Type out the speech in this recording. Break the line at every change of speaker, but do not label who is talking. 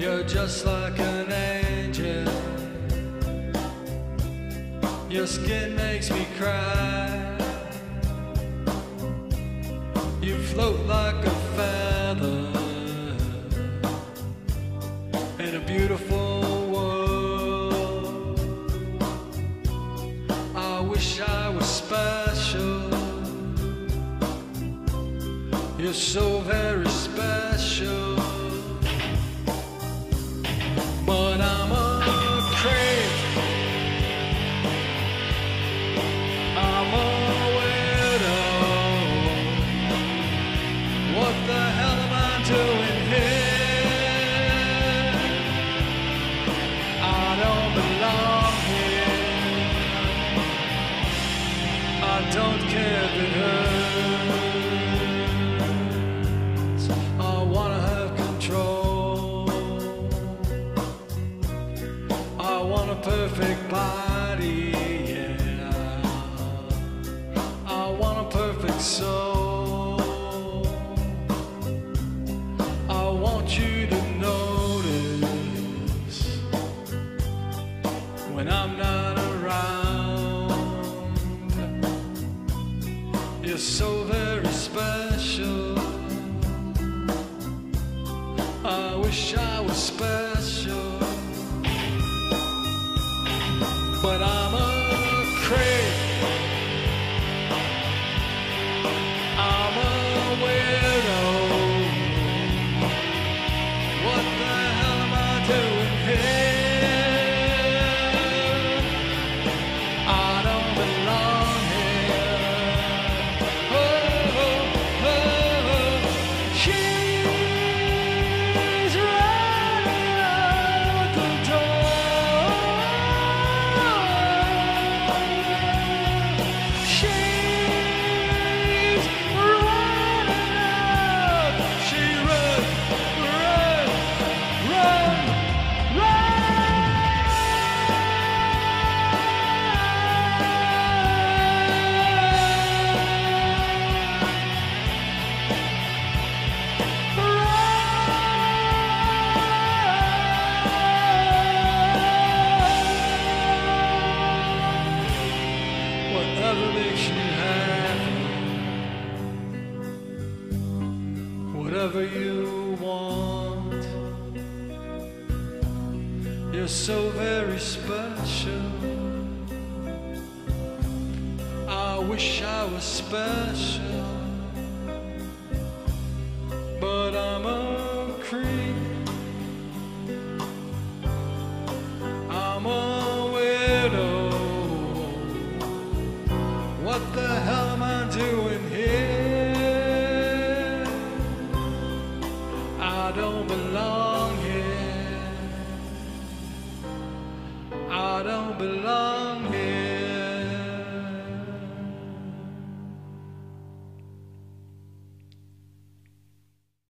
You're just like an angel. Your skin makes me cry. You float like a feather in a beautiful world. I wish I was special. You're so very special. Don't care if it hurts. I wanna have control. I want a perfect body, yeah. I want a perfect soul. I want you so very special. I wish I was special. Whatever makes you happy, whatever you want, you're so very special. I wish I was special, but I'm a I don't belong here. I don't belong.